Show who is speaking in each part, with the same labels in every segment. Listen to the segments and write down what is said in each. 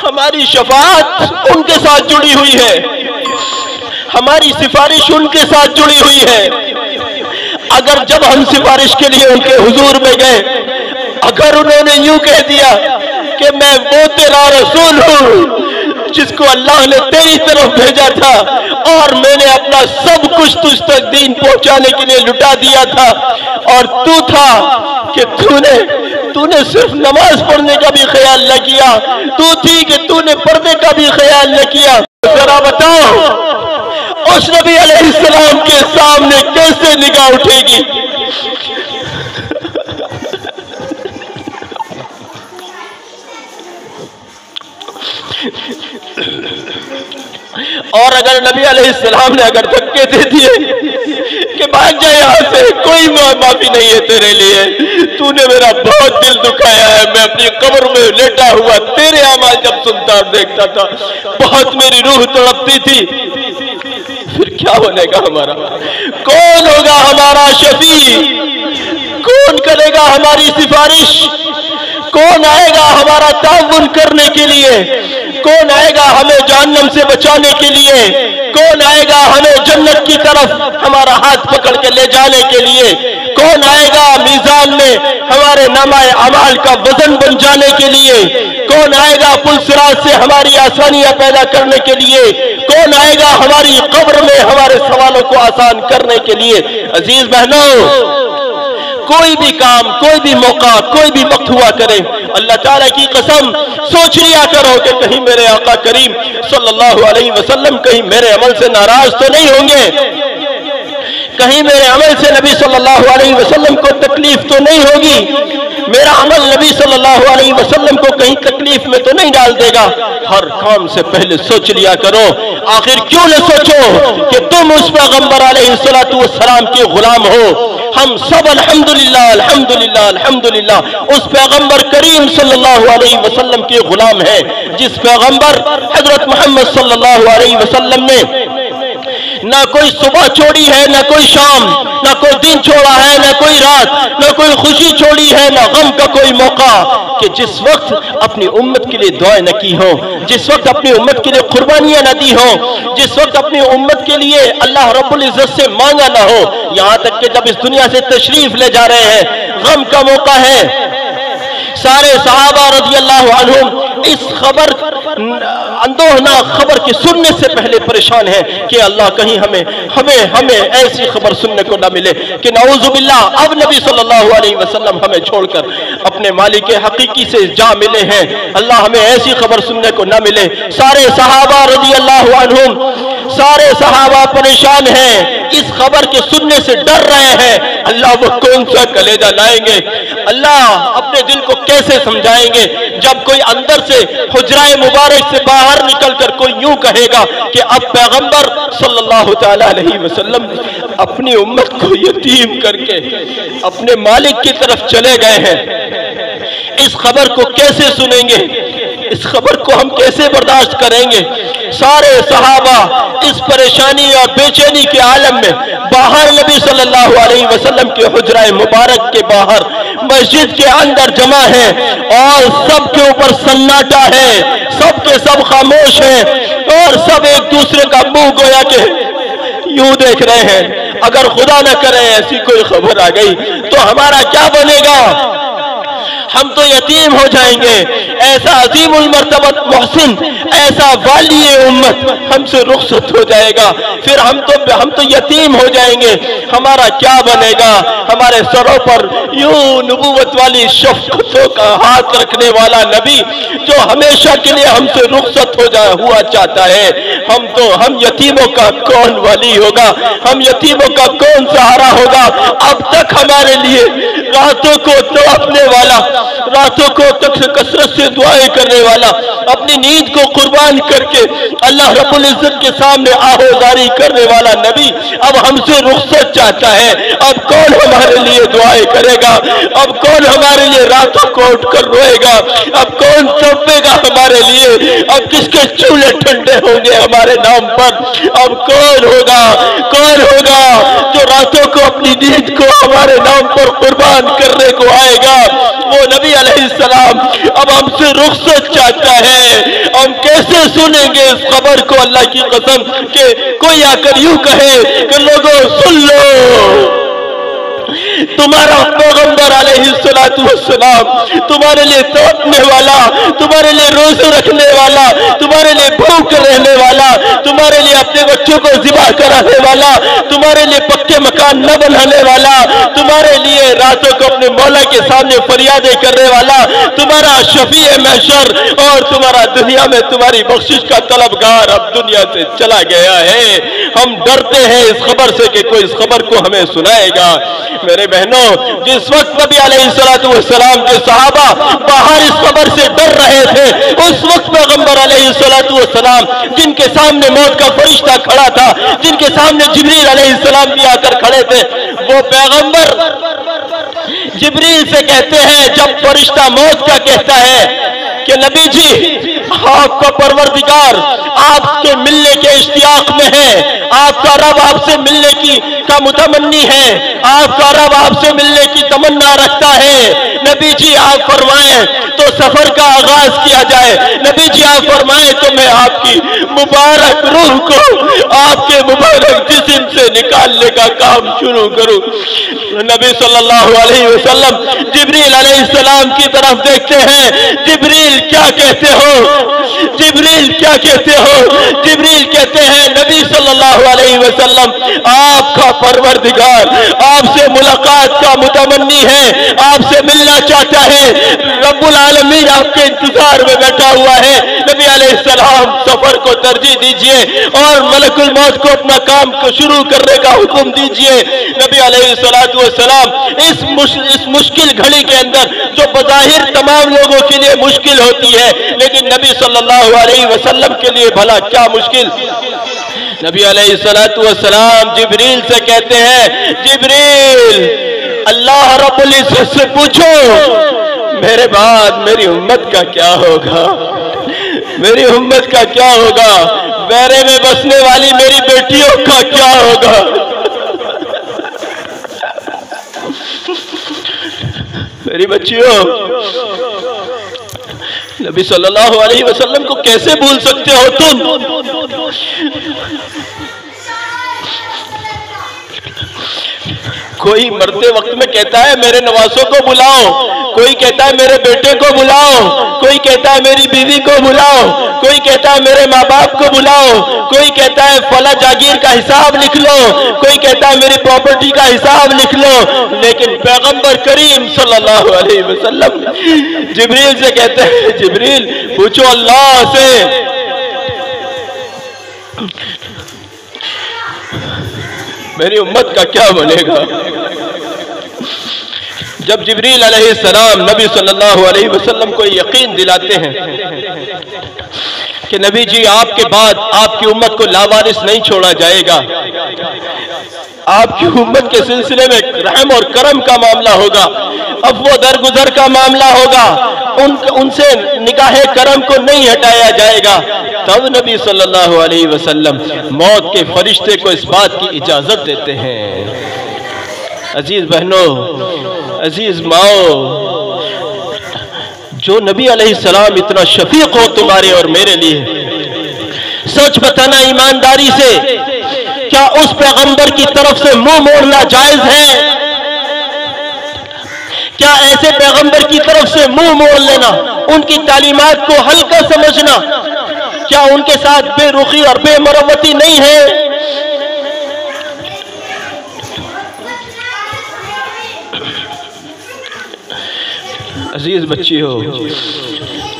Speaker 1: हमारी शफात उनके साथ जुड़ी हुई है। हमारी सिफारिश उनके साथ जुड़ी हुई है। अगर जब हम सिफारिश के लिए उनके हुजूर में गए, अगर उन्होंने यूँ कह दिया कि मैं वो तेरा रसूल हूँ जिसको अल्लाह ने तेरी तरफ़ भेजा था और मैंने अपना सब कुछ तुझ तक दीन पहुँचाने के लिए लुटा दिया था। और तू था कि तूने तूने सिर्फ़ नमाज़ पढ़ने का भी ख्याल न किया। तू थी कि तूने पढ़ने का भी ख्याल न किया। जरा बताओ, उस नबी अलैहिस्सलाम के सामने कैसे निगाह उठेगी? और अगर नबी अलैहिस्सलाम ने अगर धक्के दे दिए कि भाग जाए यहाँ से, कोई माफ़ी नहीं है तेरे लिए। तूने मेरा बहुत दिल दुखाया है, मैं अपनी कब्र में लेटा हुआ तेरे अमाल जब सुनता और देखता था, बहुत मेरी रूह तड़पती थी। फिर क्या बनेगा हमारा? कौन होगा हमारा शफी? कौन करेगा हमारी सिफारिश? कौन आएगा हमारा ताउन करने के लिए? कौन आएगा हमें जहन्नम से बचाने के लिए? कौन आएगा हमें जन्नत की तरफ़ हमारा हाथ पकड़ के ले जाने के लिए? कौन आएगा मीजान में हमारे नमाए अमाल का वज़न बन जाने के लिए? कौन आएगा पुलसराज से हमारी आसानियाँ पैदा करने के लिए? कौन आएगा हमारी कब्र में हमारे सवालों को आसान करने के लिए? अज़ीज़ बहनों कोई भी काम, कोई भी मौका, कोई भी वक्त हुआ करे, अल्लाह ताला की कसम, सोच लिया करो कि कहीं मेरे आका करीम सल्लल्लाहु अलैहि वसल्लम कहीं मेरे अमल से नाराज़ तो नहीं होंगे। कहीं मेरे अमल से नबी सल्लल्लाहु अलैहि वसल्लम को तकलीफ़ तो नहीं होगी। मेरा अमल नबी सल्लल्लाहु अलैहि वसल्लम को कहीं तकलीफ़ में तो नहीं डाल देगा। हर काम से पहले सोच लिया करो। आखिर क्यों न सोचो कि तुम उस पैगंबर सलाम के गुलाम हो? हम सब अल्हम्दुलिल्लाह अल्हम्दुलिल्लाह अल्हम्दुलिल्लाह। उस पैगंबर करीम सल्लल्लाहु अलैहि वसल्लम के गुलाम है, जिस पैगंबर हज़रत मोहम्मद सल्लल्लाहु अलैहि वसल्लम ने ना कोई सुबह छोड़ी है, ना कोई शाम, ना कोई दिन छोड़ा है, ना कोई रात, ना कोई खुशी छोड़ी है, ना गम का कोई मौका कि जिस वक्त अपनी उम्मत के लिए दुआएँ न की हो, जिस वक्त अपनी उम्मत के लिए कुर्बानियाँ न दी हो, जिस वक्त अपनी उम्मत के लिए अल्लाह रब्बुल इज़्ज़त से मांगा ना हो, यहाँ तक कि जब इस दुनिया से तशरीफ़ ले जा रहे हैं, गम का मौका है। सारे सहाबा रज़ी अल्लाह इस खबर अंदोहना खबर की सुनने से पहले परेशान है कि अल्लाह कहीं हमें हमें हमें ऐसी खबर सुनने को ना मिले कि नौजुबिल्ला अब नबी सल्लल्लाहु अलैहि वसल्लम हमें छोड़कर अपने मालिक हकीकी से जा मिले हैं। अल्लाह हमें ऐसी खबर सुनने को ना मिले। सारे सहाबा रज़ी अल्लाह सारे सहाबा परेशान हैं। इस खबर के सुनने से डर रहे हैं। अल्लाह वो कौन सा कलेजा लाएँगे? अल्लाह अपने दिल को कैसे समझाएँगे? जब कोई अंदर से हुजराए मुबारक से बाहर निकलकर कोई यूँ कहेगा कि अब पैगंबर सल्लल्लाहु अलैहि वसल्लम अपनी उम्मत को यतीम करके अपने मालिक की तरफ़ चले गए हैं। इस खबर को कैसे सुनेंगे? इस खबर को हम कैसे बर्दाश्त करेंगे। सारे सहाबा इस परेशानी और बेचैनी के आलम में बाहर नबी सल्लल्लाहु अलैहि वसल्लम के हुजरा मुबारक के बाहर मस्जिद के अंदर जमा है और सबके ऊपर सन्नाटा है। सबके सब खामोश है और सब एक दूसरे का मुँह गोया के यूँ देख रहे हैं। अगर खुदा न करे ऐसी कोई खबर आ गई तो हमारा क्या बनेगा? हम तो यतीम हो जाएँगे। ऐसा अजीम मरतबत मोहसिन, ऐसा वाली उम्मत हमसे रुखसत हो जाएगा। फिर हम तो हम तो यतीम हो जाएँगे। हमारा क्या बनेगा? हमारे सरों पर यूँ नबूवत वाली शफकतों का हाथ रखने वाला नबी, जो हमेशा के लिए हमसे रुखसत हो जा हुआ चाहता है। हम तो हम यतीमों का कौन वाली होगा? हम यतीमों का कौन सहारा होगा? अब तक हमारे लिए रातों को तड़पने वाला रातों को तक कसरत से दुआएँ करने वाला, अपनी नींद को कुर्बान करके अल्लाह रब्बुल इज़्ज़त के सामने आहोजारी करने वाला नबी अब हमसे रुखसत चाहता है। अब कौन हमारे लिए दुआएँ करेगा? अब कौन हमारे लिए रातों को उठकर रोएगा? अब कौन तपेगा हमारे लिए? अब किसके चूल्हे ठंडे होंगे हमारे नाम पर? अब कौन होगा? कौन होगा जो रातों को अपनी नींद को हमारे नाम पर कुर्बान करने को आएगा। वो नबी अलैहिस्सलाम अब हमसे रुखसत चाहता है। हम कैसे सुनेंगे इस खबर को? अल्लाह की कसम के कोई आकर यूँ कहे कि लोगों, सुन लो। तुम्हारा पैगंबर सलाम तुम्हारे लिए तोड़ने वाला, तुम्हारे लिए रोज़े रखने वाला, तुम्हारे लिए भूख रहने वाला, तुम्हारे लिए अपने बच्चों को जिबा कराने वाला, तुम्हारे लिए पक्के मकान न बनाने वाला, तुम्हारे रातों को अपने मौला के सामने फरियादे करने वाला, तुम्हारा शफी मैशर और तुम्हारा दुनिया में तुम्हारी बख्शिश का तलबगार अब दुनिया से चला गया है। हम डरते हैं इस खबर से कि कोई इस खबर को हमें सुनाएगा। मेरे बहनों, जिस वक्त नबी सलाम के सहाबा बाहर इस खबर से डर रहे थे, उस वक्त पैगंबर सलाम जिनके सामने मौत का फरिश्ता खड़ा था, जिनके सामने जबरील सलाम भी आकर खड़े थे, वो पैगंबर जबरील से कहते हैं, जब फरिश्ता मौत का कहता है कि नबी जी आपका परवरदिगार आपके मिलने के इश्तियाक में है, आपका रब आपसे मिलने की का मुतमनी है, आपका रब आपसे मिलने की तमन्ना रखता है। नबी जी आप फरमाएँ तो सफ़र का आगाज़ किया जाए। नबी जी आप फरमाएँ तो मैं आपकी मुबारक रूह को आपके मुबारक जिसम से निकालने का काम शुरू करूँ। नबी सल्लल्लाहु अलैहि वसल्लम जिब्रील अलैहिस्सलाम की तरफ़ देखते हैं। जिब्रील क्या कहते हो? जिब्रील क्या कहते हो? जिब्रील कहते हैं, नबी सल्लल्लाहु अलैहि वसल्लम, आपका परवरदिगार, आपसे मुलाकात का मुतमनी है, आपसे मिलना चाहता है। रब्बुल आलमीन आपके इंतज़ार में बैठा हुआ है। नबी सलाम सफ़र को तरजीह दीजिए और मलकुल मौत को अपना काम को शुरू करने का हुक्म दीजिए। नबी सलाम इस मुश, इस मुश्किल घड़ी के अंदर जो बजाहिर तमाम लोगों के लिए मुश्किल होती है लेकिन नबी सल्लल्लाहु अलैहि वसल्लम के लिए भला क्या मुश्किल? नबी सलाम जिब्रील से कहते हैं जिब्रील अल्लाह इज़्ज़त से पूछो मेरे बाद मेरी उम्मत का क्या होगा? मेरी उम्मत का क्या होगा? बैरे में बसने वाली मेरी बेटियों का क्या होगा? मेरी बच्चियों, नबी सल्लल्लाहु अलैहि वसल्लम को कैसे भूल सकते हो तुम? कोई मरते वक्त में कहता है, मेरे नवासों को बुलाओ। कोई कहता है, मेरे बेटे को बुलाओ। कोई कहता है, मेरी बीवी को बुलाओ। कोई कहता है, मेरे माँ बाप को बुलाओ। कोई कहता है, फला जागीर का हिसाब लिख लो कोई कहता है, मेरी प्रॉपर्टी का हिसाब लिख लो लेकिन पैगंबर करीम सल्लल्लाहु अलैहि वसल्लम जिब्रील से कहते हैं, जिब्रील, पूछो अल्लाह से। मेरी उम्मत का क्या बनेगा? जब जबरील सलाम नबी सल्लल्लाहु अलैहि वसल्लम को यकीन दिलाते हैं कि नबी जी आपके बाद आपकी उम्मत को लावारिस नहीं छोड़ा जाएगा आपकी उम्मत के सिलसिले में रहम और करम का मामला होगा अब वो दरगुजर का मामला होगा। उन, उनसे निगाह करम को नहीं हटाया जाएगा। तब नबी सल्लल्लाहु अलैहि वसल्लम मौत के फरिश्ते को इस बात की इजाज़त देते हैं। अज़ीज़ बहनों, अज़ीज़ माओ, जो नबी सलाम इतना शफीक हो तुम्हारे और मेरे लिए, सच बताना ईमानदारी से क्या उस पैगंबर की तरफ़ से मुँह मोड़ना जायज़ है? क्या ऐसे पैगंबर की तरफ़ से मुँह मोड़ लेना, उनकी तालीमत को हल्का समझना, क्या उनके साथ बेरुखी और बेमरवती नहीं है? अज़ीज़ बच्ची हो,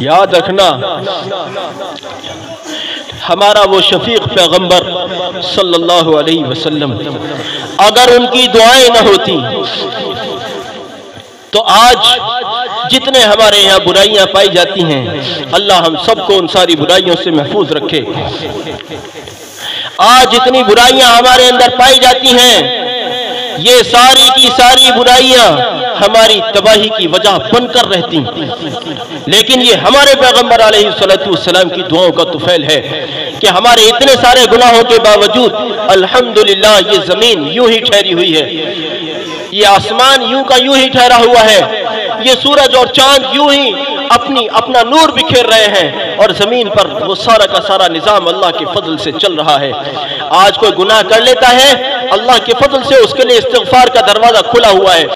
Speaker 1: याद रखना, हमारा वो शफीक पैगंबर सल्लल्लाहु अलैहि वसल्लम, अगर उनकी दुआएँ न होती तो आज जितने हमारे यहाँ बुराइयाँ पाई जाती हैं, अल्लाह हम सबको उन सारी बुराइयों से महफूज रखे। आज इतनी बुराइयाँ हमारे अंदर पाई जाती हैं, ये सारी की सारी बुराइयाँ हमारी तबाही की वजह बनकर रहती लेकिन ये हमारे पैगंबर सलाम की दुआओं का तुफैल है कि हमारे इतने सारे गुनाहों के बावजूद अल्हम्दुलिल्लाह ये ज़मीन यूँ ही ठहरी हुई है। ये आसमान यूँ का यूँ ही ठहरा हुआ है। ये सूरज और चाँद यूँ ही अपनी, अपना नूर बिखेर रहे हैं और ज़मीन पर वो सारा का सारा निज़ाम अल्लाह के फजल से चल रहा है। आज कोई गुनाह कर लेता है, अल्लाह के फजल से उसके लिए इस्तफार का दरवाज़ा खुला हुआ है।